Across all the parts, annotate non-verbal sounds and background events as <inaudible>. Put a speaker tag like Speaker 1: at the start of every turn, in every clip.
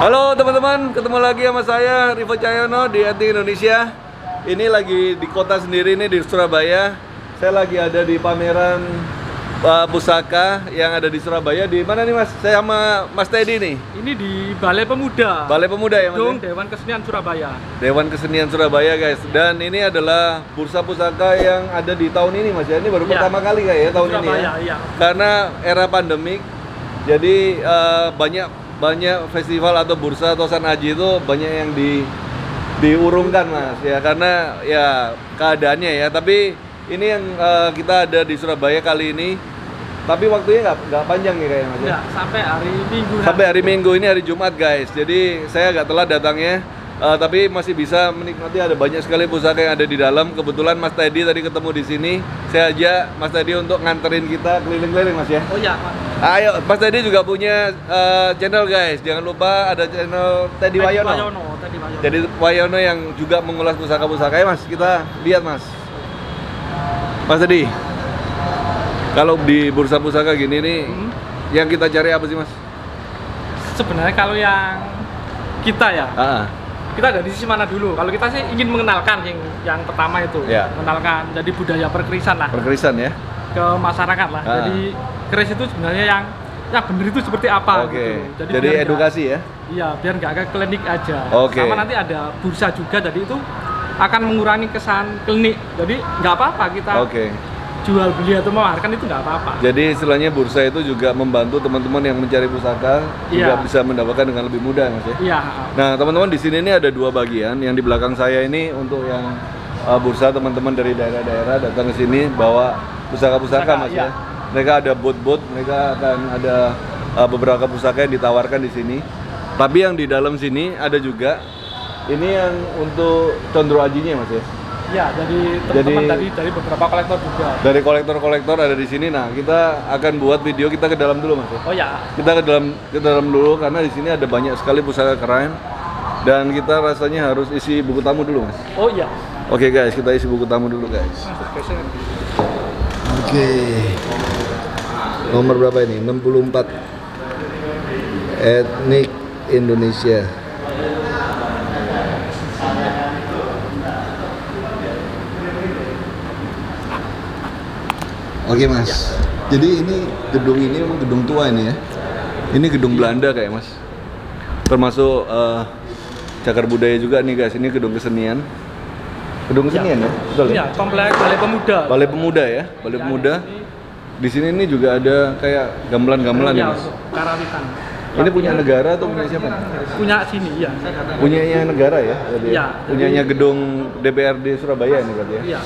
Speaker 1: Halo teman-teman, ketemu lagi sama saya Rivo Cahyono di Anti Indonesia. Ini lagi di kota sendiri nih di Surabaya. Saya lagi ada di pameran uh, pusaka yang ada di Surabaya. Di mana nih Mas? Saya sama Mas Teddy nih.
Speaker 2: Ini di Balai Pemuda.
Speaker 1: Balai Pemuda ya Mas?
Speaker 2: Gedung
Speaker 1: ya?
Speaker 2: Dewan Kesenian Surabaya.
Speaker 1: Dewan Kesenian Surabaya guys. Dan ini adalah bursa pusaka yang ada di tahun ini Mas ya. Ini baru
Speaker 2: Iya.
Speaker 1: pertama kali kayak ya tahun ini
Speaker 2: Surabaya,
Speaker 1: ya.
Speaker 2: iya.
Speaker 1: Karena era pandemik. Jadi uh, banyak banyak festival atau bursa atau san haji itu banyak yang di diurungkan Mas ya karena ya keadaannya ya. Tapi ini yang uh, kita ada di Surabaya kali ini. Tapi waktunya nggak nggak panjang nih kayaknya Mas ya.
Speaker 2: Sampai hari Minggu.
Speaker 1: Sampai hari Minggu ini hari Jumat guys. Jadi saya agak telat datangnya. Eh, tapi masih bisa menikmati ada banyak sekali pusaka yang ada di dalam. Kebetulan Mas Teddy tadi ketemu di sini. Saya ajak Mas Teddy untuk nganterin kita keliling-keliling Mas ya.
Speaker 2: Oh iya, Pak.
Speaker 1: Ayo, Mas Teddy juga punya eh, channel guys. Jangan lupa ada channel Teddy Wayono.
Speaker 2: Wayono, Teddy Wayono.
Speaker 1: Jadi Wayono yang juga mengulas pusaka-pusaka ya Mas. Kita lihat Mas. Mas Teddy. Kalau di bursa pusaka gini nih,
Speaker 2: Hmm.
Speaker 1: yang kita cari apa sih Mas?
Speaker 2: Sebenarnya kalau yang kita ya,
Speaker 1: Ah, ah.
Speaker 2: kita dari sisi mana dulu? Kalau kita sih ingin mengenalkan yang yang pertama itu,
Speaker 1: Iya.
Speaker 2: mengenalkan jadi budaya perkerisan lah
Speaker 1: perkerisan ya.
Speaker 2: Ke masyarakat lah.
Speaker 1: Ah.
Speaker 2: Jadi keris itu sebenarnya yang yang benar itu seperti apa
Speaker 1: Oke.
Speaker 2: gitu.
Speaker 1: Jadi,
Speaker 2: nggak-
Speaker 1: edukasi ya.
Speaker 2: Iya, biar nggak ke klinik aja.
Speaker 1: Oke.
Speaker 2: Sama nanti ada bursa juga, jadi itu akan mengurangi kesan klinik. Jadi nggak apa-apa kita
Speaker 1: Oke.
Speaker 2: jual beli atau mewaharkan itu nggak apa-apa.
Speaker 1: Jadi istilahnya bursa itu juga membantu teman-teman yang mencari pusaka juga
Speaker 2: Iya.
Speaker 1: bisa mendapatkan dengan lebih mudah, Mas ya.
Speaker 2: Iya.
Speaker 1: Nah, teman-teman di sini ini ada dua bagian. Yang di belakang saya ini untuk yang uh, bursa teman-teman dari daerah-daerah datang ke sini bawa pusaka-pusaka,
Speaker 2: Pusaka,
Speaker 1: Mas
Speaker 2: iya.
Speaker 1: ya. Mereka ada booth-booth, mereka akan ada uh, beberapa pusaka yang ditawarkan di sini. Tapi yang di dalam sini ada juga ini yang untuk condro ajinya, Mas ya.
Speaker 2: Iya, jadi teman-teman dari dari beberapa kolektor juga.
Speaker 1: Dari kolektor-kolektor ada di sini. Nah, kita akan buat video kita ke dalam dulu, Mas. ya.
Speaker 2: Oh ya,
Speaker 1: Kita ke dalam ke dalam dulu karena di sini ada banyak sekali pusaka keren dan kita rasanya harus isi buku tamu dulu, Mas.
Speaker 2: oh iya.
Speaker 1: Oke, guys, kita isi buku tamu dulu, guys.
Speaker 2: Geser.
Speaker 1: Oke. Nomor berapa ini? 64. Etnik Indonesia. Oke mas, jadi ini gedung ini memang gedung tua ini ya. Ini gedung Belanda kayak mas. Termasuk eh, cagar budaya juga nih guys. Ini gedung kesenian. Gedung kesenian ya, betul ya?
Speaker 2: Iya, komplek Balai Pemuda.
Speaker 1: Balai Pemuda ya, Balai
Speaker 2: Ya,
Speaker 1: Pemuda. Di sini ini juga ada kayak gamelan-gamelan ya
Speaker 2: Iya,
Speaker 1: mas.
Speaker 2: untuk karawitan.
Speaker 1: Ini punya negara atau punya siapa?
Speaker 2: Punya sini, iya.
Speaker 1: Punyanya negara ya? ya?
Speaker 2: Iya.
Speaker 1: Punyanya gedung DPRD Surabaya ini berarti ya?
Speaker 2: Iya.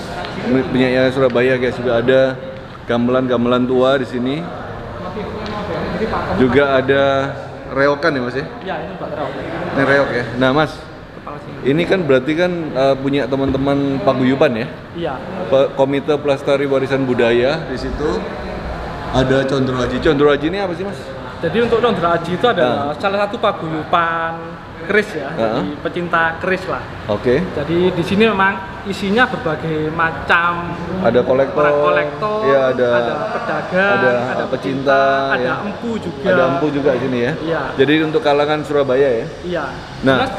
Speaker 1: Punyanya Surabaya guys juga ada gamelan-gamelan tua di sini. Juga ada reokan ya mas ya?
Speaker 2: Iya, ini Pak Terau.
Speaker 1: Ini reok ya. Nah mas. Ini kan berarti kan uh, punya teman-teman paguyuban ya?
Speaker 2: Iya.
Speaker 1: Pe- Komite Pelestari Warisan Budaya di situ ada Condro Haji. Condro Haji ini apa sih mas?
Speaker 2: Jadi untuk Nondra Aji itu adalah
Speaker 1: Ah.
Speaker 2: salah satu paguyuban keris ya,
Speaker 1: Ah.
Speaker 2: jadi pecinta keris lah.
Speaker 1: Oke.
Speaker 2: Jadi di sini memang isinya berbagai macam
Speaker 1: Ada kolektor,
Speaker 2: kolektor,
Speaker 1: iya, ada-
Speaker 2: pedagang,
Speaker 1: ada
Speaker 2: ada,
Speaker 1: pecinta,
Speaker 2: ada
Speaker 1: ya.
Speaker 2: empu juga.
Speaker 1: Ada empu juga di sini ya.
Speaker 2: Iya.
Speaker 1: Jadi untuk kalangan Surabaya ya.
Speaker 2: Iya.
Speaker 1: Nah.
Speaker 2: Plus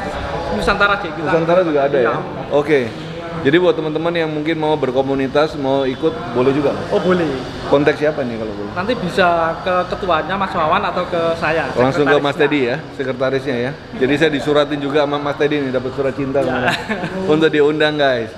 Speaker 2: Nusantara sih kita.
Speaker 1: Nusantara juga ada ya.
Speaker 2: Iya.
Speaker 1: Oke. Jadi buat teman-teman yang mungkin mau berkomunitas, mau ikut boleh juga.
Speaker 2: Oh boleh.
Speaker 1: Kontak siapa nih kalau boleh?
Speaker 2: Nanti bisa ke ketuanya Mas Wawan atau ke saya.
Speaker 1: Langsung ke Mas. Teddy ya, sekretarisnya ya. Jadi saya disuratin juga sama Mas Teddy nih dapat surat cinta
Speaker 2: Ya.
Speaker 1: untuk diundang guys.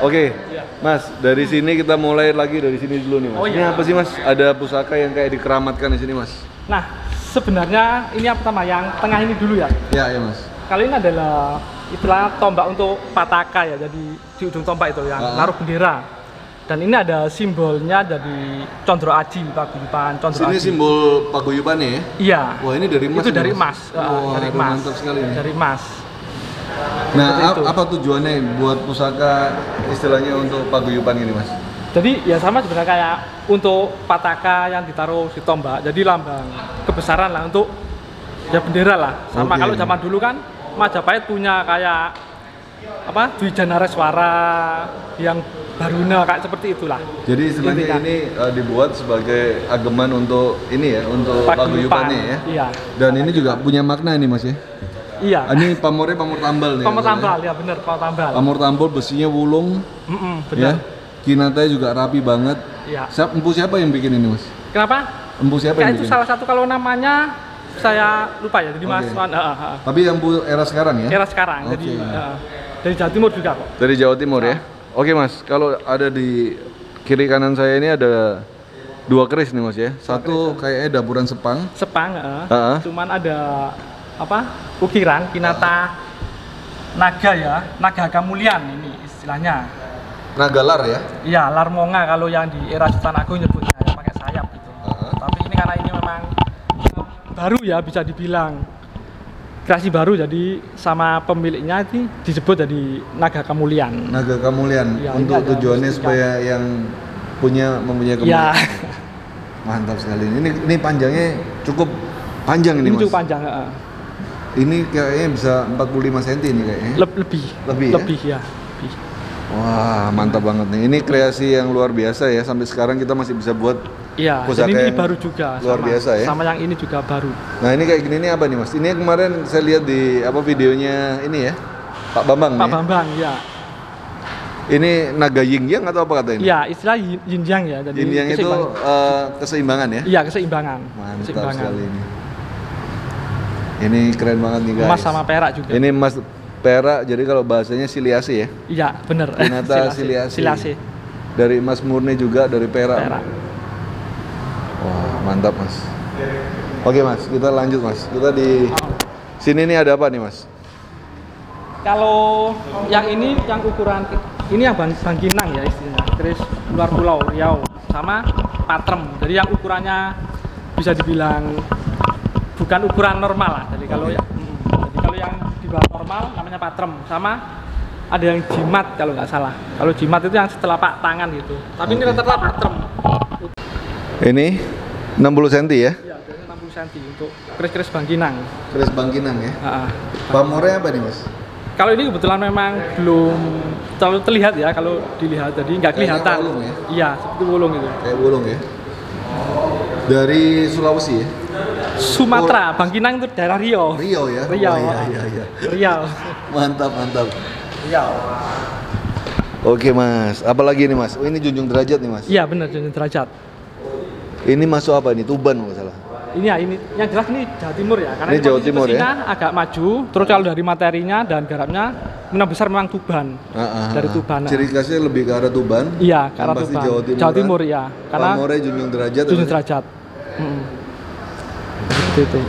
Speaker 1: Oke,
Speaker 2: Ya.
Speaker 1: Mas dari sini kita mulai lagi dari sini dulu nih Mas.
Speaker 2: Oh,
Speaker 1: Ini
Speaker 2: iya.
Speaker 1: apa sih Mas? Ada pusaka yang kayak dikeramatkan di sini Mas?
Speaker 2: Nah, sebenarnya ini yang pertama yang tengah ini dulu ya.
Speaker 1: Ya ya Mas.
Speaker 2: Kali ini adalah itulah tombak untuk pataka ya. Jadi di ujung tombak itu yang
Speaker 1: Ah.
Speaker 2: naruh bendera. Dan ini ada simbolnya jadi Condro Aji, paguyuban Condro Aji.
Speaker 1: simbol paguyubannya ya.
Speaker 2: Iya.
Speaker 1: Wah ini dari emas.
Speaker 2: itu dari
Speaker 1: Mas?
Speaker 2: emas,
Speaker 1: Wah,
Speaker 2: dari emas.
Speaker 1: mantap sekali nih.
Speaker 2: Dari emas.
Speaker 1: Nah, ap-
Speaker 2: itu.
Speaker 1: apa tujuannya buat pusaka istilahnya untuk paguyuban ini, Mas?
Speaker 2: Jadi ya sama sebenarnya kayak untuk pataka yang ditaruh di tombak. Jadi lambang kebesaran lah untuk ya bendera lah. Sama
Speaker 1: Oke.
Speaker 2: kalau zaman dulu kan Majapahit punya kayak apa Dwijanareswara yang Baruna kayak seperti itulah.
Speaker 1: Jadi istilahnya
Speaker 2: Intinya.
Speaker 1: ini uh, dibuat sebagai ageman untuk ini ya, untuk
Speaker 2: Paguyuban.
Speaker 1: paguyubannya ya.
Speaker 2: Iya.
Speaker 1: Dan ini juga punya makna ini, Mas ya.
Speaker 2: Iya.
Speaker 1: Ah, Ini pamornya pamor tambal nih.
Speaker 2: Pamor tambal ya bener, pamor tambal.
Speaker 1: Pamor tambal besinya wulung,
Speaker 2: Mm-mm,
Speaker 1: ya.
Speaker 2: bener.
Speaker 1: Kinatanya juga rapi banget.
Speaker 2: Iya.
Speaker 1: Siapa empu siapa yang bikin ini, Mas?
Speaker 2: Kenapa?
Speaker 1: Empu siapa
Speaker 2: Ya
Speaker 1: yang
Speaker 2: itu
Speaker 1: bikin?
Speaker 2: salah satu kalau namanya saya lupa ya. Jadi Mas
Speaker 1: Oke.
Speaker 2: Wan, ah, ah, ah.
Speaker 1: Tapi empu era sekarang ya?
Speaker 2: era sekarang.
Speaker 1: Oke.
Speaker 2: Jadi ah, dari Jawa Timur juga kok.
Speaker 1: Dari Jawa Timur ya.
Speaker 2: Nah.
Speaker 1: Oke Mas, kalau ada di kiri kanan saya ini ada dua keris nih Mas ya. Satu kayaknya dapuran Sepang.
Speaker 2: Sepang, ah.
Speaker 1: Ah, ah.
Speaker 2: cuman ada apa? Ukiran, kinata naga ya, naga kamulian ini istilahnya.
Speaker 1: Nagalar ya.
Speaker 2: Iya, larmonga kalau yang di era Sultan Agung nyebutnya ya, pakai sayap gitu.
Speaker 1: Ah.
Speaker 2: Tapi ini karena ini memang baru ya bisa dibilang kreasi baru jadi sama pemiliknya ini disebut jadi naga kamulian.
Speaker 1: Naga Kamulian
Speaker 2: Iya,
Speaker 1: untuk tujuannya
Speaker 2: mustika.
Speaker 1: supaya yang punya mempunyai
Speaker 2: Ya,
Speaker 1: kemuliaan. Mantap sekali. Ini ini panjangnya cukup panjang ini,
Speaker 2: ini
Speaker 1: Mas.
Speaker 2: cukup panjang. heeh.
Speaker 1: Ini kayaknya bisa 45 cm ini kayaknya.
Speaker 2: Leb- lebih.
Speaker 1: Lebih ya?
Speaker 2: Lebih ya. Lebih.
Speaker 1: Wah, mantap banget nih. Ini kreasi yang luar biasa ya. Sampai sekarang kita masih bisa buat.
Speaker 2: Iya,
Speaker 1: Pusaka
Speaker 2: jadi ini baru juga
Speaker 1: luar
Speaker 2: sama,
Speaker 1: biasa ya.
Speaker 2: Sama yang ini juga baru.
Speaker 1: Nah, ini kayak gini nih apa nih, Mas? Ini yang kemarin saya lihat di apa videonya ini ya. Pak Bambang
Speaker 2: Pak
Speaker 1: nih.
Speaker 2: Bambang ya.
Speaker 1: Ini naga yin yang atau apa kata ini?
Speaker 2: Iya, istilah yin yang ya. Jadi
Speaker 1: Yin yang itu
Speaker 2: keseimbangan.
Speaker 1: eh, keseimbangan ya.
Speaker 2: Iya, keseimbangan.
Speaker 1: Mantap
Speaker 2: keseimbangan.
Speaker 1: sekali ini. Ini keren banget nih guys.
Speaker 2: Emas sama perak juga.
Speaker 1: Ini emas perak, jadi kalau bahasanya siliasi ya.
Speaker 2: Iya, bener.
Speaker 1: Binata <laughs> siliasi.
Speaker 2: Silase.
Speaker 1: Dari emas murni juga dari perak.
Speaker 2: Perak.
Speaker 1: Mantap mas. Oke mas, kita lanjut mas. Kita di sini nih ada apa nih mas?
Speaker 2: Kalau yang ini yang ukuran ini yang bang, bangkinang ya istilahnya. Keris luar pulau Riau sama patrem. Jadi yang ukurannya bisa dibilang bukan ukuran normal lah. Jadi kalau
Speaker 1: Oke.
Speaker 2: ya, mm, jadi kalau yang di bawah normal namanya patrem sama ada yang jimat kalau nggak salah. Kalau jimat itu yang setelah pak tangan gitu. Tapi ini
Speaker 1: Oke.
Speaker 2: rata-rata patrem.
Speaker 1: Ini 60 cm ya?
Speaker 2: Iya, biasanya 60 cm untuk keris-keris bangkinang.
Speaker 1: Keris bangkinang ya.
Speaker 2: Ah.
Speaker 1: Pamornya apa nih mas?
Speaker 2: Kalau ini kebetulan memang belum terlalu terlihat ya kalau dilihat jadi nggak kelihatan.
Speaker 1: ya?
Speaker 2: Iya, seperti wulung itu.
Speaker 1: Kayak bulung ya. Dari Sulawesi ya?
Speaker 2: Sumatera, Bangkinang itu daerah Riau.
Speaker 1: Riau ya?
Speaker 2: Riau.
Speaker 1: Oh, iya, iya, iya.
Speaker 2: Riau. <laughs>
Speaker 1: Mantap, mantap.
Speaker 2: Riau.
Speaker 1: Oke mas, apalagi nih mas? Oh ini junjung derajat nih mas.
Speaker 2: Iya benar Junjung derajat.
Speaker 1: Ini masuk apa ini? Tuban nggak salah.
Speaker 2: Ini ya ini yang jelas ini Jawa Timur ya karena
Speaker 1: Ini Jawa Timur ya?
Speaker 2: agak maju. Terus kalau dari materinya dan garamnya kemungkinan besar memang Tuban.
Speaker 1: Ah, ah,
Speaker 2: Dari
Speaker 1: ah.
Speaker 2: Tuban.
Speaker 1: Ciri khasnya lebih ke arah Tuban.
Speaker 2: Iya, ke arah
Speaker 1: pasti
Speaker 2: Tuban.
Speaker 1: Jawa Timur.
Speaker 2: Jawa Timur ya. Karena
Speaker 1: Pamornya junjung derajat.
Speaker 2: Junjung derajat. Mm. Seperti itu.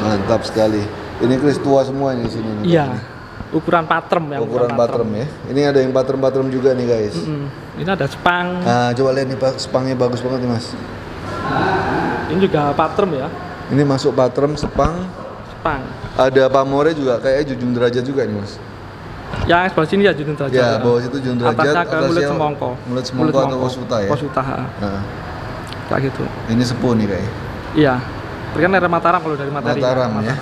Speaker 1: Mantap sekali. Ini keris tua semua di sini.
Speaker 2: Iya. Ukuran patrem ya.
Speaker 1: Ukuran patrem ya. Ini ada yang patrem-patrem juga nih guys.
Speaker 2: Mm. Ini ada spang.
Speaker 1: Nah, coba lihat nih Pak, spangnya bagus banget nih Mas.
Speaker 2: Ini juga patrem ya.
Speaker 1: Ini masuk patrem, sepang,
Speaker 2: Spang.
Speaker 1: ada pamornya juga kayak junjung derajat juga nih Mas.
Speaker 2: Yang sebelah sini ya Junjung derajat.
Speaker 1: Ya, bawah situ junjung derajat,
Speaker 2: Atasnya ke mulut semongko.
Speaker 1: mulut semongko atau posuta ya?
Speaker 2: Posuta, ha.
Speaker 1: Nah,
Speaker 2: kayak gitu.
Speaker 1: ini sepuh nih kayaknya.
Speaker 2: Iya. Kan daerah Mataram kalau dari materi.
Speaker 1: Mataram ya.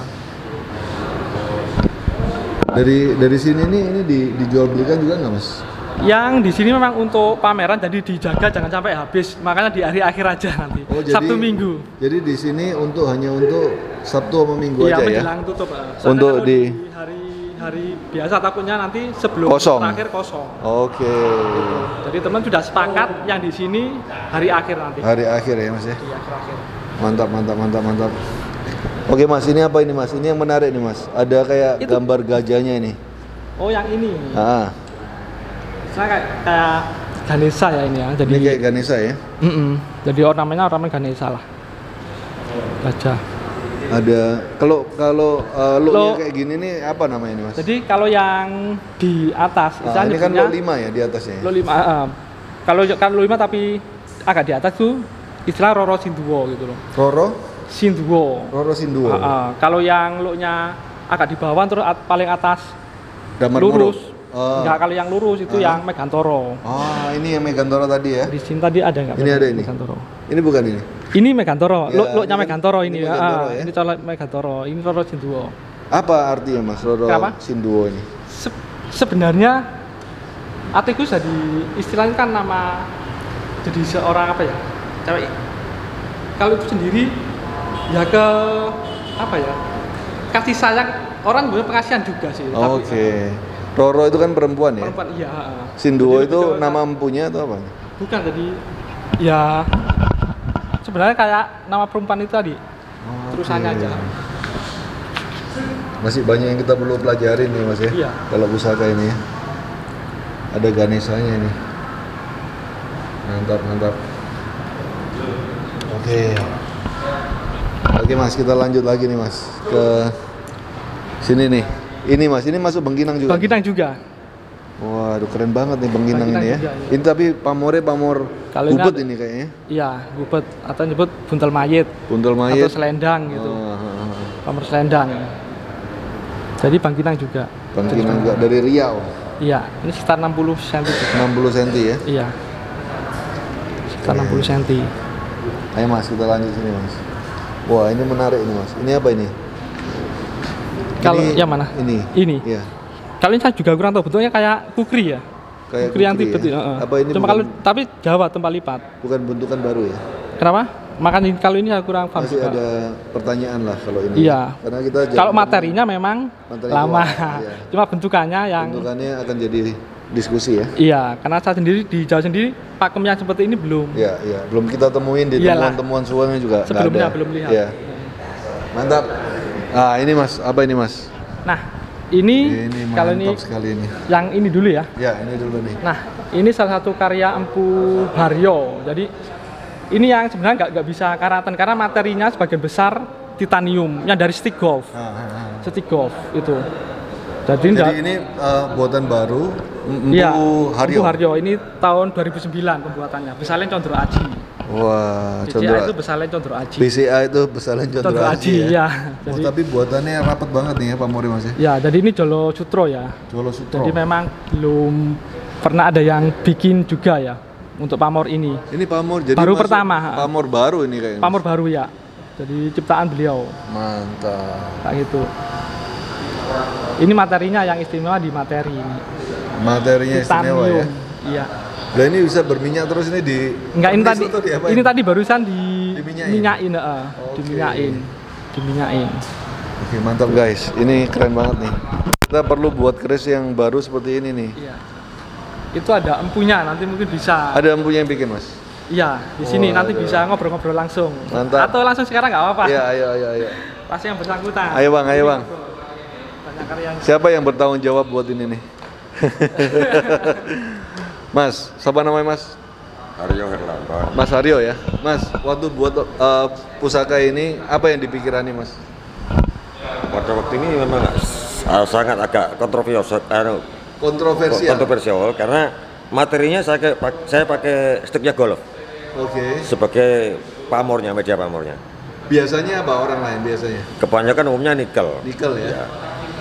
Speaker 1: Dari dari sini nih ini di, dijual belikan juga nggak Mas?
Speaker 2: Yang di sini memang untuk pameran jadi dijaga jangan sampai habis. Makanya di hari akhir aja nanti.
Speaker 1: Oh, jadi-
Speaker 2: Sabtu Minggu.
Speaker 1: Jadi di sini untuk hanya untuk Sabtu sama Minggu
Speaker 2: Iya,
Speaker 1: aja ya.
Speaker 2: tutup. Soalnya
Speaker 1: Untuk di-
Speaker 2: hari hari biasa takutnya nanti sebelum
Speaker 1: Kosong.
Speaker 2: terakhir kosong.
Speaker 1: Oke.
Speaker 2: Jadi teman sudah sepakat yang di sini hari akhir nanti.
Speaker 1: Hari akhir ya Mas ya.
Speaker 2: Iya, akhir.
Speaker 1: Mantap, mantap, mantap, mantap. Oke Mas, ini apa ini Mas? Ini yang menarik nih Mas. Ada kayak
Speaker 2: Itu-
Speaker 1: gambar gajahnya ini.
Speaker 2: Oh, yang ini.
Speaker 1: Ah,
Speaker 2: Saya kayak, kayak Ganesha ya ini ya. Jadi
Speaker 1: ini kayak Ganesha ya.
Speaker 2: Mm-mm. Jadi ornamennya ornamen Ganesha lah. Gajah.
Speaker 1: Ada kalau kalau uh, looknya
Speaker 2: Lo-
Speaker 1: kayak gini nih apa namanya ini Mas?
Speaker 2: Jadi kalau yang di atas,
Speaker 1: Ah, ini kan lo 5 ya di atasnya. ya?
Speaker 2: lo lima. ah. kalau kan lo lima tapi agak di atas tuh istilah Roro Sinduo gitu loh.
Speaker 1: Roro,
Speaker 2: Sinduo.
Speaker 1: Roro Sinduo.
Speaker 2: Ah, ah. Kalau yang lo-nya agak di bawah terus at- paling atas
Speaker 1: Damar
Speaker 2: lurus.
Speaker 1: Oh.
Speaker 2: Enggak, kalau yang lurus itu
Speaker 1: Ah.
Speaker 2: yang Megantoro.
Speaker 1: Ah, ini yang Megantoro tadi ya.
Speaker 2: Di sini tadi ada nggak?
Speaker 1: Ini ada ini.
Speaker 2: Megantoro.
Speaker 1: Ini bukan ini.
Speaker 2: Ini Megantoro,
Speaker 1: Ya,
Speaker 2: lo lo
Speaker 1: ini
Speaker 2: nya
Speaker 1: kan-
Speaker 2: Megantoro
Speaker 1: ini
Speaker 2: ini,
Speaker 1: Megantoro
Speaker 2: ah,
Speaker 1: ya.
Speaker 2: ini colok Megantoro, ini Roro Sinduo.
Speaker 1: Apa artinya Mas Roro
Speaker 2: Kenapa?
Speaker 1: Sinduo ini?
Speaker 2: Se- sebenarnya Atikus jadi istilahnya kan nama jadi seorang apa ya cewek kalau itu sendiri ya ke apa ya kasih sayang orang gue pengasihan juga sih. tapi-
Speaker 1: Oke. Roro itu kan perempuan ya.
Speaker 2: Perempuan iya.
Speaker 1: Sinduo
Speaker 2: Jadi
Speaker 1: itu
Speaker 2: ke-
Speaker 1: nama empunya atau apa?
Speaker 2: bukan jadi ya sebenarnya kayak nama perempuan itu tadi terusannya
Speaker 1: Oke.
Speaker 2: aja.
Speaker 1: Masih banyak yang kita perlu pelajarin nih mas ya.
Speaker 2: Iya.
Speaker 1: Kalau pusaka ini ya. Ada Ganesanya ini. Mantap mantap. Oke. Oke mas, kita lanjut lagi nih mas ke sini nih. Ini mas, ini masuk Bengkinang juga.
Speaker 2: Bang Kinang juga.
Speaker 1: Waduh keren banget nih Bengkinang
Speaker 2: Bengkinang
Speaker 1: ini ya.
Speaker 2: juga, iya.
Speaker 1: Ini tapi pamornya pamor
Speaker 2: ini
Speaker 1: bubut
Speaker 2: ada-
Speaker 1: ini kayaknya.
Speaker 2: Iya, gubet atau nyebut buntel mayit
Speaker 1: Buntel
Speaker 2: atau
Speaker 1: mayit.
Speaker 2: selendang gitu.
Speaker 1: Oh.
Speaker 2: Pamor selendang. Jadi Bang Kinang juga.
Speaker 1: Bengkinang juga dari Riau.
Speaker 2: Iya, ini sekitar 60 cm juga.
Speaker 1: 60 cm ya.
Speaker 2: Iya. Sekitar
Speaker 1: Oke.
Speaker 2: 60 cm.
Speaker 1: Ayo mas, kita lanjut sini mas. Wah ini menarik ini mas. Ini apa ini?
Speaker 2: Kalau yang mana?
Speaker 1: Ini.
Speaker 2: Ini.
Speaker 1: Iya.
Speaker 2: Kalau ini saya juga kurang tahu bentuknya kayak kukri ya.
Speaker 1: Kayak
Speaker 2: kukri yang Tibet
Speaker 1: ya?
Speaker 2: heeh.
Speaker 1: Apa ini
Speaker 2: Cuma
Speaker 1: bukan-
Speaker 2: kalau tapi Jawa tempat lipat.
Speaker 1: Bukan bentukan baru ya.
Speaker 2: Kenapa? Makan ini- kalau ini saya kurang paham
Speaker 1: Masih
Speaker 2: juga.
Speaker 1: ada pertanyaan lah kalau ini.
Speaker 2: Iya.
Speaker 1: Karena kita
Speaker 2: Kalau materinya memang
Speaker 1: Materi
Speaker 2: lama.
Speaker 1: iya. <laughs>
Speaker 2: Cuma bentukannya yang
Speaker 1: bentukannya akan jadi diskusi ya.
Speaker 2: iya, karena saya sendiri di Jawa sendiri pakem yang seperti ini belum.
Speaker 1: Iya, iya. Belum kita temuin di temuan-temuan suami juga.
Speaker 2: Sebelumnya
Speaker 1: ada.
Speaker 2: belum lihat.
Speaker 1: Iya. Mantap. Ah ini mas, apa ini mas?
Speaker 2: Nah, ini,
Speaker 1: Ini
Speaker 2: kalau ini
Speaker 1: sekali ini.
Speaker 2: yang ini dulu ya.
Speaker 1: Ya ini dulu nih.
Speaker 2: Nah, ini salah satu karya Empu Haryo. Jadi ini yang sebenarnya nggak nggak bisa karatan karena materinya sebagian besar titanium yang dari stick golf,
Speaker 1: Ah, ah, ah.
Speaker 2: stick golf itu. Jadi,
Speaker 1: Jadi
Speaker 2: nggak-
Speaker 1: ini eh, buatan baru Empu
Speaker 2: Iya,
Speaker 1: Haryo.
Speaker 2: Empu Haryo ini tahun 2009 pembuatannya. Besalen Condro Aji.
Speaker 1: Wah,
Speaker 2: BCA
Speaker 1: Condro
Speaker 2: itu Besalen Condro Aji.
Speaker 1: BCA itu besaran Condro
Speaker 2: Condro
Speaker 1: Aji
Speaker 2: Aji,
Speaker 1: ya.
Speaker 2: ya.
Speaker 1: Oh,
Speaker 2: Jadi,
Speaker 1: tapi buatannya rapat banget nih ya Pak Mori Mas ya.
Speaker 2: ya, jadi ini Jolo Sutro ya.
Speaker 1: Jolo Sutro.
Speaker 2: Jadi memang belum pernah ada yang bikin juga ya untuk pamor ini.
Speaker 1: Ini pamor jadi
Speaker 2: Baru pertama.
Speaker 1: Pamor baru ini kayaknya.
Speaker 2: Pamor baru ya. Jadi ciptaan beliau
Speaker 1: Mantap.
Speaker 2: kayak gitu. Ini materinya yang istimewa di materi ini.
Speaker 1: Materinya istimewa ya.
Speaker 2: Iya.
Speaker 1: Lah ini bisa berminyak terus ini di
Speaker 2: Enggak ini tadi
Speaker 1: atau diapain?
Speaker 2: ini tadi barusan di
Speaker 1: Diminyain?
Speaker 2: minyain, heeh.
Speaker 1: Oke.
Speaker 2: diminyain. Diminyain.
Speaker 1: Oke, mantap guys. Ini keren banget nih. Kita perlu buat keris yang baru seperti ini nih.
Speaker 2: Iya. Itu ada empunya nanti mungkin bisa.
Speaker 1: Ada empunya yang bikin, Mas?
Speaker 2: Iya, di sini nanti
Speaker 1: Waduh.
Speaker 2: bisa ngobrol-ngobrol langsung.
Speaker 1: Mantap.
Speaker 2: Atau langsung sekarang nggak apa-apa.
Speaker 1: Iya, ayo ayo ayo.
Speaker 2: Pasti yang bersangkutan.
Speaker 1: Ayo, Bang, ayo, Bang. Siapa yang bertanggung jawab buat ini nih? <laughs> mas, siapa namanya Mas?
Speaker 3: Aryo Herlambang.
Speaker 1: Mas Aryo ya. Mas, waktu buat eh, pusaka ini apa yang dipikiran nih, Mas?
Speaker 3: Pada waktu ini memang uh, sangat agak kontroversial, anu,
Speaker 1: Kontroversial.
Speaker 3: kontroversial karena materinya saya saya pakai sticknya golf
Speaker 1: Oke.
Speaker 3: sebagai pamornya, media pamornya.
Speaker 1: Biasanya apa orang lain biasanya?
Speaker 3: Kebanyakan umumnya nikel.
Speaker 1: Nikel ya.
Speaker 3: Ya.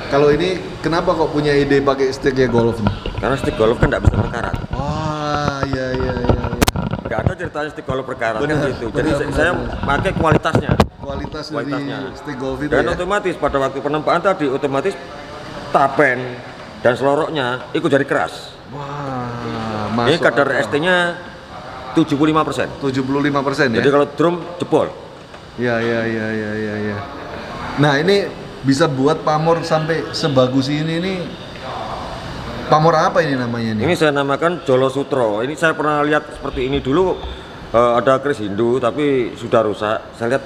Speaker 1: Kalau ini kenapa kok punya ide pakai sticknya golf nih?
Speaker 3: Karena stick golf kan tidak bisa berkarat.
Speaker 1: Wah, iya iya iya. iya.
Speaker 3: Nggak ada ceritanya stick golf berkarat kan
Speaker 1: Benar,
Speaker 3: gitu.
Speaker 1: benar,
Speaker 3: Jadi saya-
Speaker 1: benar,
Speaker 3: saya
Speaker 1: benar.
Speaker 3: pakai kualitasnya.
Speaker 1: Kualitas
Speaker 3: Kualitasnya.
Speaker 1: dari stick golf itu
Speaker 3: Dan
Speaker 1: ya.
Speaker 3: otomatis pada waktu penempaan tadi otomatis tapen dan seloroknya ikut jadi keras.
Speaker 1: Wah,
Speaker 3: Ini kadar. ST-nya 75 persen.
Speaker 1: 75 persen ya.
Speaker 3: Jadi kalau drum jebol.
Speaker 1: Ya ya ya ya ya ya. Nah ini bisa buat pamor sampai sebagus ini nih. Pamor apa ini namanya nih?
Speaker 3: Ini saya namakan Jolo Sutro. Ini saya pernah lihat seperti ini dulu eh, ada keris Hindu tapi sudah rusak. Saya lihat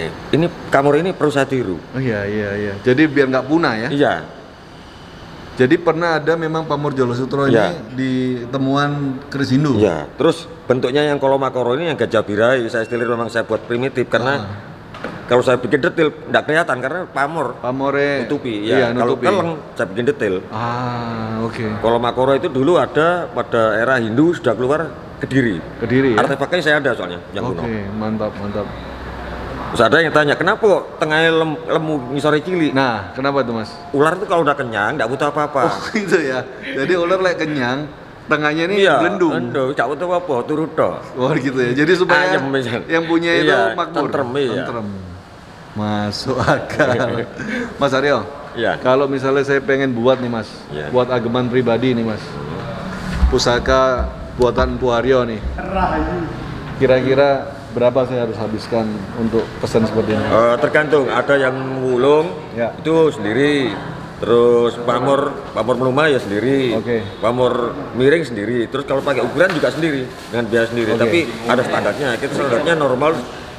Speaker 3: eh, ini kamar ini perlu saya tiru.
Speaker 1: Oh iya iya iya. Jadi biar nggak punah ya.
Speaker 3: Iya,
Speaker 1: Jadi pernah ada memang pamor Jolo Sutro ini
Speaker 3: Iya.
Speaker 1: di temuan keris Hindu.
Speaker 3: iya. Terus bentuknya yang kalau makoro ini yang gajah birai saya stilir memang saya buat primitif karena
Speaker 1: Ah.
Speaker 3: Kalau saya bikin detail tidak kelihatan karena pamor
Speaker 1: Pamore
Speaker 3: nutupi.
Speaker 1: Iya,
Speaker 3: Ya, kalau
Speaker 1: nutupi.
Speaker 3: keleng saya bikin detail.
Speaker 1: Ah, oke.
Speaker 3: Kalau makoro itu dulu ada pada era Hindu sudah keluar Kediri.
Speaker 1: Kediri ya.
Speaker 3: Artefaknya saya ada soalnya yang
Speaker 1: Oke,
Speaker 3: kuno.
Speaker 1: mantap mantap.
Speaker 3: Terus ada yang tanya, kenapa kok tengahnya lem, lemu ngisore cili?
Speaker 1: Nah, kenapa tuh Mas?
Speaker 3: Ular itu kalau udah kenyang, nggak butuh apa-apa.
Speaker 1: Oh, <laughs> gitu ya. Jadi ular lek kenyang, tengahnya ini
Speaker 3: iya,
Speaker 1: belendung.
Speaker 3: Endung, nggak butuh apa, turut toh.
Speaker 1: Oh gitu ya. Jadi supaya
Speaker 3: Ayam
Speaker 1: yang punya itu
Speaker 3: Iya,
Speaker 1: makmur.
Speaker 3: tentrem, iya.
Speaker 1: Tentrem. Masuk akal. <laughs> mas Aryo.
Speaker 3: Iya.
Speaker 1: Kalau misalnya saya pengen buat nih Mas,
Speaker 3: Iya.
Speaker 1: buat ageman pribadi nih Mas. Pusaka buatan Bu Aryo nih. Kira-kira berapa saya harus habiskan untuk pesan seperti ini?
Speaker 3: Eh, tergantung ada yang wulung
Speaker 1: Ya.
Speaker 3: itu sendiri terus pamor pamor meluma ya sendiri
Speaker 1: Oke.
Speaker 3: pamor miring sendiri terus kalau pakai ukuran juga sendiri dengan biaya sendiri
Speaker 1: Oke.
Speaker 3: tapi ada standarnya kita standarnya normal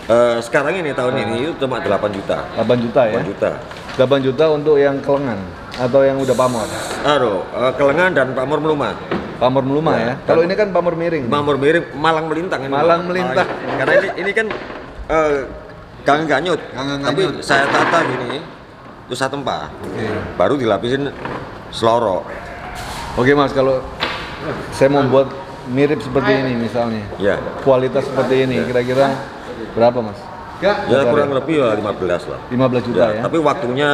Speaker 3: eh, sekarang ini tahun ini itu cuma 8 juta
Speaker 1: 8 juta ya?
Speaker 3: 8 juta
Speaker 1: 8 juta untuk yang kelengan atau yang udah pamor?
Speaker 3: Aduh, eh, kelengan dan pamor meluma
Speaker 1: Pamor meluma ya?
Speaker 3: Ya.
Speaker 1: Kalau ini kan pamor miring.
Speaker 3: pamor miring malang melintang ini.
Speaker 1: Malang melintang.
Speaker 3: karena ini ini kan eh, gang ganyut
Speaker 1: Gang
Speaker 3: tapi
Speaker 1: ganyut.
Speaker 3: saya tata gini terus saya tempa
Speaker 1: Oke.
Speaker 3: baru dilapisin seloro
Speaker 1: Oke mas, kalau saya mau buat mirip seperti ini misalnya,
Speaker 3: ya
Speaker 1: kualitas seperti ini, kira-kira berapa mas?
Speaker 3: ya kurang lebih ya 15 lah
Speaker 1: 15 juta ya?
Speaker 3: tapi waktunya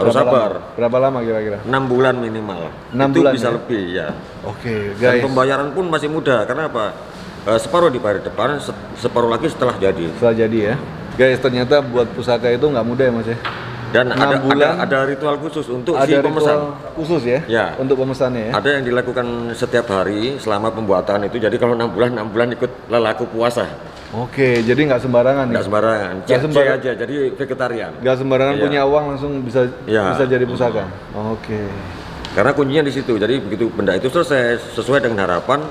Speaker 3: harus
Speaker 1: Berapa
Speaker 3: sabar
Speaker 1: lama? Berapa lama kira-kira?
Speaker 3: 6 bulan minimal
Speaker 1: Enam
Speaker 3: itu
Speaker 1: bulan
Speaker 3: bisa
Speaker 1: ya?
Speaker 3: lebih ya
Speaker 1: Oke
Speaker 3: dan
Speaker 1: guys,
Speaker 3: pembayaran pun masih mudah karena apa Eh, separuh dibayar depan se- separuh lagi setelah jadi
Speaker 1: setelah jadi ya. Guys, ternyata buat pusaka itu nggak mudah ya mas ya?
Speaker 3: dan ada,
Speaker 1: bulan.
Speaker 3: ada ada ritual khusus untuk si
Speaker 1: Ada
Speaker 3: pemesan
Speaker 1: ritual khusus ya?
Speaker 3: Ya.
Speaker 1: Untuk pemesannya ya?
Speaker 3: ada yang dilakukan setiap hari selama pembuatan itu jadi kalau enam bulan enam bulan ikut lelaku puasa
Speaker 1: Oke, jadi nggak sembarangan
Speaker 3: nggak sembarangan cek
Speaker 1: sembarang-
Speaker 3: aja jadi vegetarian
Speaker 1: Nggak sembarangan
Speaker 3: Iya.
Speaker 1: punya uang langsung bisa
Speaker 3: Iya.
Speaker 1: bisa jadi pusaka? Oke.
Speaker 3: karena kuncinya di situ jadi begitu benda itu selesai sesuai dengan harapan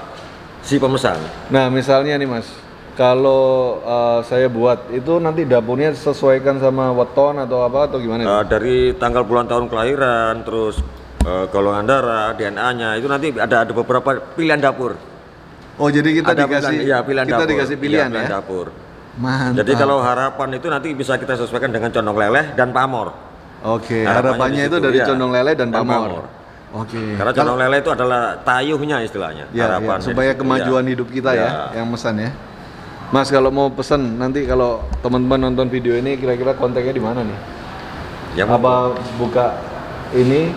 Speaker 3: si pemesan
Speaker 1: Nah, misalnya nih Mas, kalau uh, saya buat itu nanti dapurnya sesuaikan sama weton atau apa atau gimana?
Speaker 3: Eh, dari tanggal bulan tahun kelahiran terus eh, golongan darah DNA-nya itu nanti ada ada beberapa pilihan dapur
Speaker 1: oh, jadi kita
Speaker 3: ada
Speaker 1: dikasih
Speaker 3: pilihan, iya, pilihan
Speaker 1: kita
Speaker 3: dapur
Speaker 1: dikasih
Speaker 3: Iya,
Speaker 1: pilihan
Speaker 3: pilihan
Speaker 1: ya.
Speaker 3: dapur
Speaker 1: Mantap.
Speaker 3: jadi kalau harapan itu nanti bisa kita sesuaikan dengan condong leleh dan pamor
Speaker 1: Oke,
Speaker 3: harapannya
Speaker 1: harapannya itu dari
Speaker 3: iya.
Speaker 1: condong lele dan
Speaker 3: Dan
Speaker 1: pamor.
Speaker 3: pamor.
Speaker 1: Oke.
Speaker 3: karena condong leleh itu adalah tayuhnya istilahnya
Speaker 1: Ya, ya, supaya kemajuan hidup kita ya, yang pesan ya. Mas kalau mau pesen nanti kalau teman-teman nonton video ini kira-kira kontaknya di mana nih?
Speaker 3: yang
Speaker 1: Apa buka ini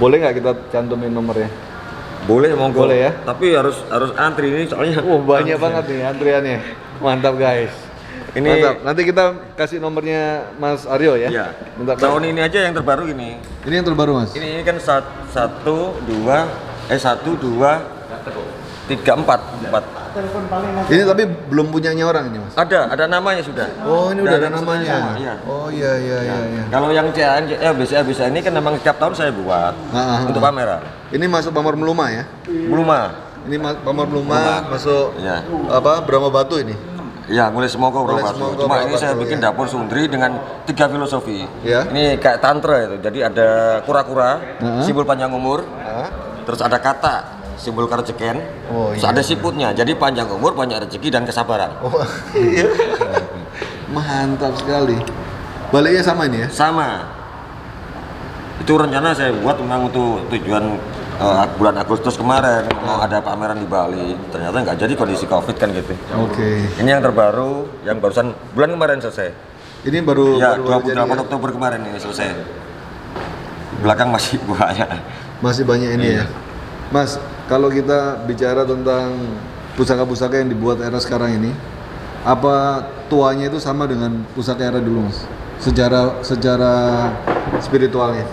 Speaker 1: boleh nggak kita cantumin nomornya?
Speaker 3: Boleh monggo
Speaker 1: Boleh ya?
Speaker 3: tapi harus harus antri ini soalnya
Speaker 1: Oh banyak banget nih antriannya. Mantap guys.
Speaker 3: Ini-
Speaker 1: Mantap. Nanti kita kasih nomornya Mas Aryo ya.
Speaker 3: ya
Speaker 1: Bentar.
Speaker 3: tahun ini aja yang terbaru ini
Speaker 1: Ini yang terbaru Mas.
Speaker 3: ini, ini kan sat- satu dua eh satu dua tiga empat empat
Speaker 1: Ini tapi belum punyanya orang ini Mas.
Speaker 3: ada ada namanya sudah
Speaker 1: Oh ini udah ada namanya.
Speaker 3: sama, iya.
Speaker 1: Oh iya iya iya. iya.
Speaker 3: Kalau yang CAN, ya bisa bisa ini kan memang setiap tahun saya buat
Speaker 1: Ah, ah,
Speaker 3: untuk
Speaker 1: ah.
Speaker 3: pameran.
Speaker 1: Ini masuk Pamor Meluma ya?
Speaker 3: Belum ah.
Speaker 1: Ini Pamor Meluma masuk
Speaker 3: Ya.
Speaker 1: apa Brahma Batu ini?
Speaker 3: Ya, mulai semongko
Speaker 1: Mulai
Speaker 3: Bro
Speaker 1: semongko,
Speaker 3: Cuma ini saya
Speaker 1: Batu,
Speaker 3: bikin
Speaker 1: ya.
Speaker 3: dapur sundri dengan tiga filosofi.
Speaker 1: Ya.
Speaker 3: Ini kayak tantra itu. Jadi ada kura-kura,
Speaker 1: Heeh.
Speaker 3: simbol panjang umur,
Speaker 1: Hah?
Speaker 3: terus ada kata, simbol karejeken,
Speaker 1: Oh,
Speaker 3: terus
Speaker 1: iya.
Speaker 3: ada siputnya. Jadi panjang umur, banyak rezeki dan kesabaran.
Speaker 1: Oh iya. <laughs> Mantap sekali. Baliknya sama ini ya?
Speaker 3: Sama. Itu rencana saya buat memang untuk tujuan eh, bulan Agustus kemarin mau ada pameran di Bali. Ternyata nggak jadi kondisi Covid kan gitu.
Speaker 1: Oke.
Speaker 3: Ini yang terbaru, yang barusan bulan kemarin selesai.
Speaker 1: Ini baru
Speaker 3: ya,
Speaker 1: baru, baru
Speaker 3: 28
Speaker 1: jadi ya?
Speaker 3: Oktober kemarin ini selesai. Belakang masih <laughs> banyak.
Speaker 1: Masih banyak ini
Speaker 3: Iya.
Speaker 1: ya. Mas, kalau kita bicara tentang pusaka-pusaka yang dibuat era sekarang ini, apa tuanya itu sama dengan pusaka era dulu, Mas? Secara secara spiritualnya.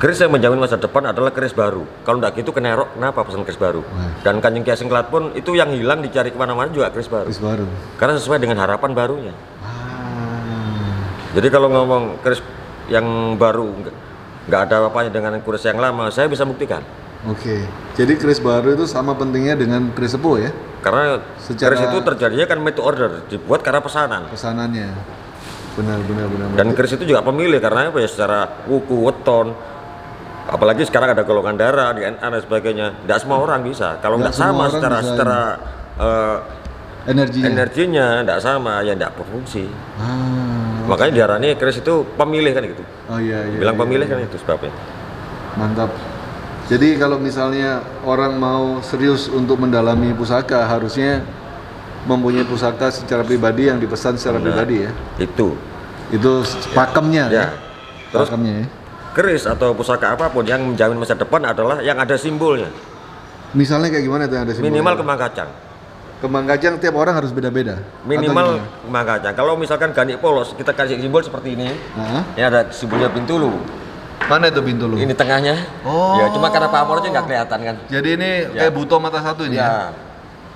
Speaker 3: Keris yang menjamin masa depan adalah keris baru. Kalau nggak gitu kenerok, kenapa pesan keris baru?
Speaker 1: Wah.
Speaker 3: Dan kanjeng Kiai Singklat pun itu yang hilang dicari ke mana-mana juga keris baru.
Speaker 1: Keris baru.
Speaker 3: Karena sesuai dengan harapan barunya.
Speaker 1: Ah.
Speaker 3: Jadi kalau ngomong keris yang baru nggak- nggak ada apa-apanya dengan keris yang lama, saya bisa buktikan.
Speaker 1: Oke. Jadi keris baru itu sama pentingnya dengan keris sepuh ya?
Speaker 3: Karena
Speaker 1: Secara-
Speaker 3: keris itu terjadinya kan made to order, dibuat karena pesanan.
Speaker 1: Pesanannya. Benar benar benar.
Speaker 3: Dan keris itu juga pemilih karena apa ya secara wuku, weton, apalagi sekarang ada golongan darah, DNA dan sebagainya. Tidak semua orang bisa. Kalau
Speaker 1: Nggak
Speaker 3: nggak sama secara
Speaker 1: bisa
Speaker 3: secara eh,
Speaker 1: energinya.
Speaker 3: energinya tidak sama, ya tidak berfungsi.
Speaker 1: Ah.
Speaker 3: Makanya diarani keris itu pemilih kan gitu.
Speaker 1: Oh iya iya.
Speaker 3: Bilang
Speaker 1: iya,
Speaker 3: pemilih
Speaker 1: iya.
Speaker 3: kan itu sebabnya.
Speaker 1: Mantap. Jadi kalau misalnya orang mau serius untuk mendalami pusaka, harusnya mempunyai pusaka secara pribadi yang dipesan secara
Speaker 3: Benar.
Speaker 1: pribadi ya.
Speaker 3: Itu.
Speaker 1: Itu pakemnya
Speaker 3: Ya. Terus
Speaker 1: Pakemnya ya.
Speaker 3: keris atau pusaka apa pun yang menjamin masa depan adalah yang ada simbolnya.
Speaker 1: Misalnya kayak gimana tuh yang ada simbolnya?
Speaker 3: Minimal kembang kacang.
Speaker 1: Kembang kacang tiap orang harus beda-beda.
Speaker 3: Minimal kembang kacang. Kalau misalkan ganik polos, kita kasih simbol seperti ini.
Speaker 1: Hah?
Speaker 3: Ini ada simbolnya bintulu.
Speaker 1: Mana itu pintu lu?
Speaker 3: Ini tengahnya.
Speaker 1: Oh.
Speaker 3: Ya, cuma karena pamornya nggak kelihatan kan.
Speaker 1: Jadi ini
Speaker 3: Ya.
Speaker 1: kayak buto mata satu ini ya.
Speaker 3: Ya.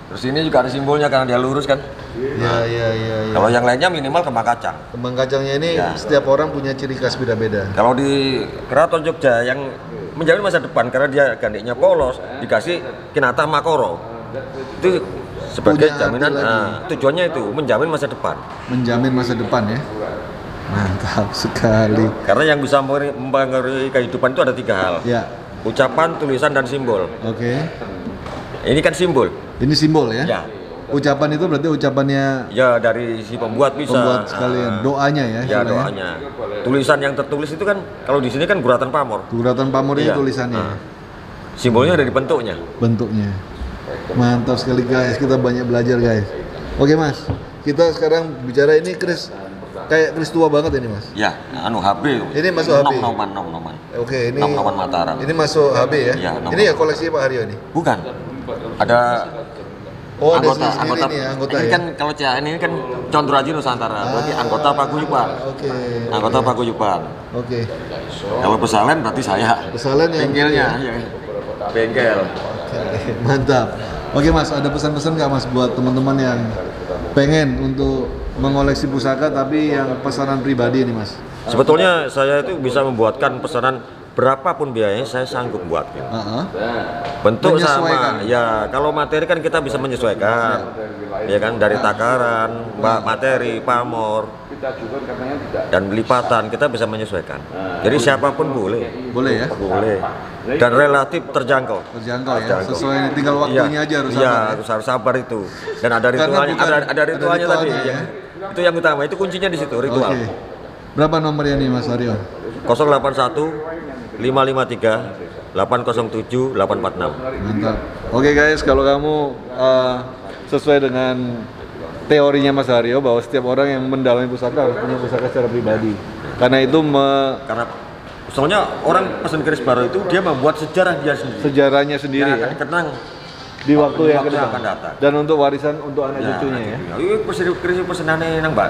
Speaker 3: Terus ini juga ada simbolnya karena dia lurus kan.
Speaker 1: Iya, iya, iya. Ya.
Speaker 3: Kalau yang lainnya minimal kembang kacang.
Speaker 1: Kembang kacangnya ini
Speaker 3: Ya.
Speaker 1: setiap orang punya ciri khas beda-beda.
Speaker 3: Kalau di Keraton Jogja yang menjamin masa depan karena dia gandiknya polos dikasih kinata makoro itu sebagai
Speaker 1: Punya
Speaker 3: jaminan nah, tujuannya itu menjamin masa depan
Speaker 1: Menjamin masa depan ya. Mantap sekali.
Speaker 3: karena yang bisa mempengaruhi kehidupan itu ada tiga hal
Speaker 1: Ya,
Speaker 3: ucapan tulisan dan simbol
Speaker 1: oke.
Speaker 3: ini kan simbol
Speaker 1: Ini simbol ya.
Speaker 3: ya
Speaker 1: Ucapan itu berarti ucapannya
Speaker 3: ya dari si pembuat bisa
Speaker 1: pembuat sekalian.
Speaker 3: Ah,
Speaker 1: Doanya ya.
Speaker 3: ya
Speaker 1: istilahnya.
Speaker 3: doanya tulisan yang tertulis itu kan kalau di sini kan guratan pamor
Speaker 1: Guratan pamor
Speaker 3: Iya.
Speaker 1: tulisannya.
Speaker 3: Ah. simbolnya ada di bentuknya
Speaker 1: bentuknya. Mantap sekali guys, kita banyak belajar guys. Oke mas, kita sekarang bicara ini Chris kayak Chris tua banget ini mas.
Speaker 3: ya anu HB
Speaker 1: Ini masuk HB?
Speaker 3: nom noman nom noman
Speaker 1: Oke ini
Speaker 3: Nom Noman Mataram.
Speaker 1: Ini masuk HB ya?
Speaker 3: Nom
Speaker 1: ini ya koleksi Pak Haryo ini.
Speaker 3: Bukan. Ada
Speaker 1: Oh ada
Speaker 3: anggota,
Speaker 1: sendiri
Speaker 3: anggota,
Speaker 1: nih ya, anggota
Speaker 3: ini
Speaker 1: ya.
Speaker 3: kan kalau CAN ini kan Condroaji Nusantara, berarti anggota paguyuban.
Speaker 1: Oke.
Speaker 3: Anggota paguyuban.
Speaker 1: Oke.
Speaker 3: Kalau pesalen berarti saya.
Speaker 1: Kesalahan yang
Speaker 3: Bengkelnya, ya. Bengkel.
Speaker 1: Oke, Mantap. Oke mas, ada pesan-pesan nggak mas buat teman-teman yang pengen untuk mengoleksi pusaka tapi yang pesanan pribadi nih mas?
Speaker 3: Sebetulnya saya itu bisa membuatkan pesanan berapapun biayanya saya sanggup buat.
Speaker 1: Heeh.
Speaker 3: Bentuk
Speaker 1: Menyesuaikan.
Speaker 3: sama, ya kalau materi kan kita bisa menyesuaikan, ya kan dari takaran, ba- materi, pamor, dan lipatan kita bisa menyesuaikan. Jadi siapa pun boleh,
Speaker 1: Boleh ya?
Speaker 3: boleh, dan relatif terjangkau.
Speaker 1: Terjangkau ya.
Speaker 3: Terjangkau.
Speaker 1: Sesuai tinggal waktunya aja harus
Speaker 3: iya,
Speaker 1: sabar. ya?
Speaker 3: harus harus sabar itu. Dan ada ritualnya,
Speaker 1: bukan-
Speaker 3: ada, ada
Speaker 1: ada
Speaker 3: ritualnya tadi.
Speaker 1: ritualnya
Speaker 3: yang-
Speaker 1: ya.
Speaker 3: Itu yang utama, itu kuncinya di situ ritual.
Speaker 1: Oke. Berapa nomornya nih Mas Aryo?
Speaker 3: 081 553 807 846.
Speaker 1: Mantap.
Speaker 4: Oke guys, kalau kamu uh, sesuai dengan teorinya Mas Haryo bahwa setiap orang yang mendalami pusaka harus punya pusaka secara pribadi. Karena itu me-
Speaker 3: Karena soalnya orang pesan keris baru itu dia membuat sejarah dia sendiri.
Speaker 4: sejarahnya sendiri
Speaker 3: Yang
Speaker 4: ya
Speaker 3: akan dikenang
Speaker 4: di waktu yang
Speaker 3: akan datang.
Speaker 4: Dan untuk warisan untuk anak
Speaker 3: Ya,
Speaker 4: cucunya ya.
Speaker 3: nah, Ini pesan keris pesenane nang mbak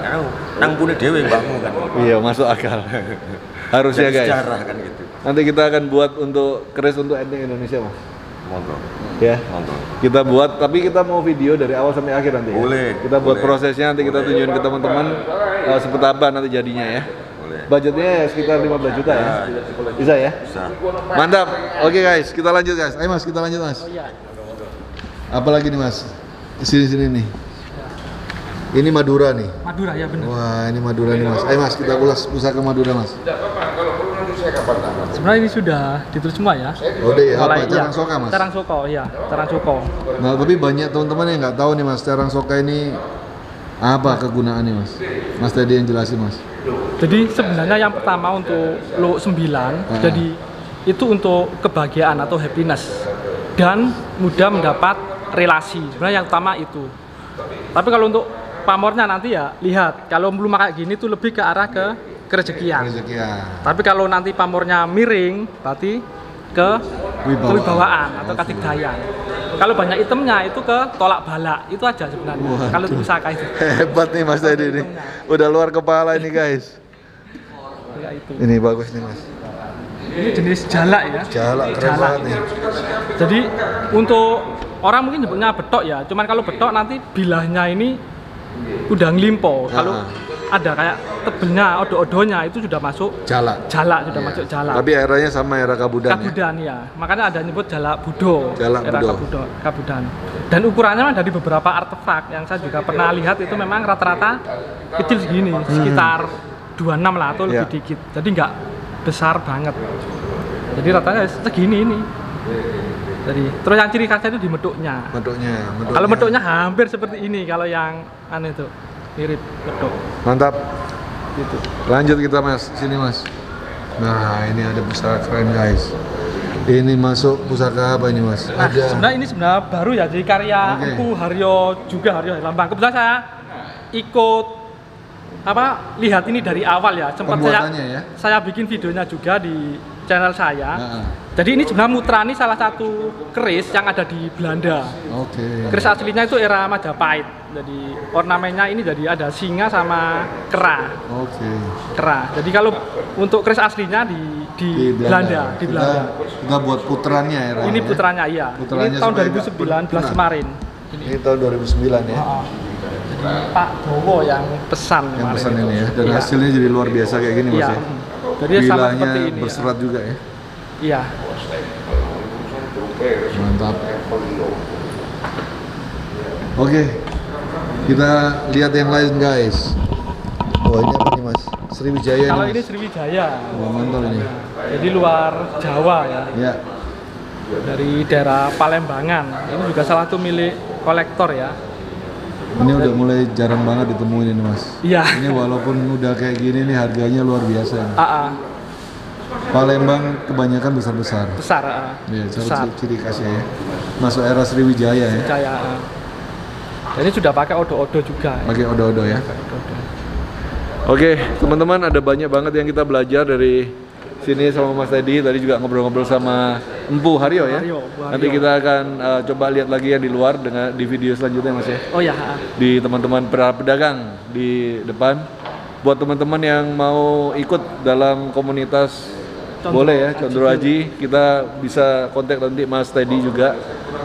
Speaker 3: nang pune dhewe mbakmu kan.
Speaker 4: Iya, masuk akal. <laughs> Harusnya guys.
Speaker 3: Sejarah kan gitu.
Speaker 4: Nanti kita akan buat untuk keris untuk ending Indonesia, Mas.
Speaker 3: Monggo.
Speaker 4: Ya.
Speaker 3: Monggo.
Speaker 4: Kita buat, tapi kita mau video dari awal sampai akhir nanti. ya.
Speaker 3: Boleh,
Speaker 4: Kita buat
Speaker 3: boleh.
Speaker 4: prosesnya nanti kita tunjukin ke teman-teman uh, seperti apa nanti jadinya ya.
Speaker 3: Boleh.
Speaker 4: Budgetnya ya sekitar 15 juta ya. Bisa ya?
Speaker 3: Bisa.
Speaker 4: Mantap. Oke guys, kita lanjut guys.
Speaker 1: Ayo Mas, kita lanjut Mas.
Speaker 2: Oh iya.
Speaker 1: Apalagi nih Mas? Sini sini nih. Ini Madura nih.
Speaker 2: Madura ya benar.
Speaker 1: Wah, ini Madura nih Mas. Ayo Mas, kita ulas pusaka Madura Mas.
Speaker 2: Sebenarnya ini sudah ditulis semua ya.
Speaker 1: Ode ya, apa?
Speaker 2: Mulai-
Speaker 1: Carang
Speaker 2: iya,
Speaker 1: Soka Mas.
Speaker 2: Carang Soko, iya. Carang Soko.
Speaker 1: Nah, tapi banyak teman-teman yang nggak tahu nih Mas, Carang Soka ini apa kegunaannya Mas? Mas tadi yang jelasin Mas.
Speaker 2: Jadi sebenarnya yang pertama untuk lo 9,
Speaker 1: Ah.
Speaker 2: jadi itu untuk kebahagiaan atau happiness dan mudah mendapat relasi. Sebenarnya yang utama itu. Tapi kalau untuk pamornya nanti ya lihat kalau belum kayak gini tuh lebih ke arah ke kerezekian.
Speaker 1: Rezekian.
Speaker 2: Tapi kalau nanti pamornya miring, berarti ke
Speaker 1: Wibawaan.
Speaker 2: kewibawaan atau
Speaker 1: Oke.
Speaker 2: katigdayan. Kalau banyak itemnya itu ke tolak bala, itu aja sebenarnya.
Speaker 1: Waduh.
Speaker 2: Kalau untuk pusaka itu.
Speaker 1: Hebat nih Mas tadi nih. Udah luar kepala ini guys.
Speaker 2: Ya, itu.
Speaker 1: Ini bagus nih Mas.
Speaker 2: Ini jenis jalak ya.
Speaker 1: Jalak keren
Speaker 2: Jalak.
Speaker 1: banget nih.
Speaker 2: Jadi untuk orang mungkin nyebutnya betok ya. Cuman kalau betok nanti bilahnya ini udah ngelimpo. Kalau
Speaker 1: Ah.
Speaker 2: ada kayak tebelnya, odo-odonya itu sudah masuk
Speaker 1: Jalak.
Speaker 2: jalak, sudah
Speaker 1: Iya.
Speaker 2: masuk jalak.
Speaker 1: Tapi eranya sama era Kabudan ya.
Speaker 2: Kabudan ya. Makanya ada nyebut jalak budo.
Speaker 1: Jalak
Speaker 2: era
Speaker 1: budo.
Speaker 2: Kabudo, Kabudan. Dan ukurannya memang dari beberapa artefak yang saya juga pernah lihat itu memang rata-rata kecil segini, sekitar 26 lah atau lebih
Speaker 1: Hmm. Iya.
Speaker 2: dikit. Jadi nggak besar banget. Jadi rata-rata segini ini. Jadi terus yang ciri khasnya itu di meduknya.
Speaker 1: Bentuknya, bentuknya.
Speaker 2: Kalau meduknya hampir seperti ini kalau yang aneh itu mirip meduk.
Speaker 1: Mantap. Gitu. Lanjut kita Mas, sini Mas. Nah, ini ada pusaka keren guys. Ini masuk pusaka apa ini Mas?
Speaker 2: Nah,
Speaker 1: Ada.
Speaker 2: sebenarnya ini sebenarnya baru ya jadi karya
Speaker 1: Oke.
Speaker 2: Empu Haryo juga Haryo Lambang. Kebetulan saya ikut apa lihat ini dari awal ya. Sempat saya
Speaker 1: ya?
Speaker 2: saya bikin videonya juga di channel saya.
Speaker 1: Heeh.
Speaker 2: Jadi ini sebenarnya Mutra ini salah satu keris yang ada di Belanda.
Speaker 1: Oke.
Speaker 2: Keris aslinya itu era Majapahit. Jadi ornamennya ini jadi ada singa sama kera.
Speaker 1: Oke.
Speaker 2: Kera. Jadi kalau untuk keris aslinya di di, Belanda, di Belanda.
Speaker 1: Kita, kita buat putrannya era
Speaker 2: Ini putranya iya.
Speaker 1: Putranya
Speaker 2: ini tahun
Speaker 1: supaya nggak
Speaker 2: 2019
Speaker 1: punah.
Speaker 2: kemarin.
Speaker 5: Ini tahun 2009 ya.
Speaker 2: Oh, jadi Pak Bowo yang pesan
Speaker 5: Yang
Speaker 2: kemarin
Speaker 5: pesan ini ya. Dan
Speaker 2: Iya.
Speaker 5: hasilnya jadi luar biasa kayak gini Mas
Speaker 2: Iya.
Speaker 5: ya.
Speaker 2: Jadi sama seperti ini. ya.
Speaker 5: berserat juga ya.
Speaker 2: Iya.
Speaker 5: Mantap. Oke, kita lihat yang lain guys. Oh ini apa nih mas? Sriwijaya
Speaker 2: Kalau ini
Speaker 5: mas.
Speaker 2: Sriwijaya.
Speaker 5: Wah mantap ini.
Speaker 2: Jadi luar Jawa ya.
Speaker 5: Ya,
Speaker 2: Dari daerah Palembangan. Ini juga salah satu milik kolektor ya.
Speaker 5: Ini udah mulai jarang banget ditemuin ini mas.
Speaker 2: Iya.
Speaker 5: Ini walaupun udah kayak gini nih harganya luar biasa. ini.
Speaker 2: AA
Speaker 5: Palembang kebanyakan besar-besar.
Speaker 2: besar. AA.
Speaker 5: Ya,
Speaker 2: besar.
Speaker 5: salah ciri khasnya ya. Masuk era Sriwijaya ya.
Speaker 2: Jaya. AA. Dan ini sudah pakai odo-odo juga. Ya.
Speaker 5: Pakai odo-odo ya.
Speaker 1: Oke, teman-teman ada banyak banget yang kita belajar dari sini sama Mas Teddy. Tadi juga ngobrol-ngobrol sama Empu Haryo ya.
Speaker 2: Haryo, Bu Haryo.
Speaker 1: Nanti kita akan uh, coba lihat lagi yang di luar dengan di video selanjutnya Mas ya.
Speaker 2: Oh ya.
Speaker 1: Di teman-teman para pedagang di depan. Buat teman-teman yang mau ikut dalam komunitas
Speaker 2: Condro
Speaker 1: boleh ya Condro Haji kita bisa kontak nanti Mas Teddy juga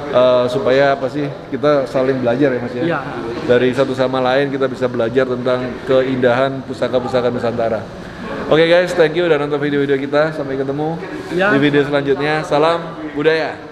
Speaker 1: uh, supaya apa sih kita saling belajar ya Mas ya
Speaker 2: Iya.
Speaker 1: dari satu sama lain kita bisa belajar tentang keindahan pusaka-pusaka Nusantara. Oke guys, thank you udah nonton video-video kita. Sampai ketemu
Speaker 2: Iya.
Speaker 1: di video selanjutnya. Salam budaya.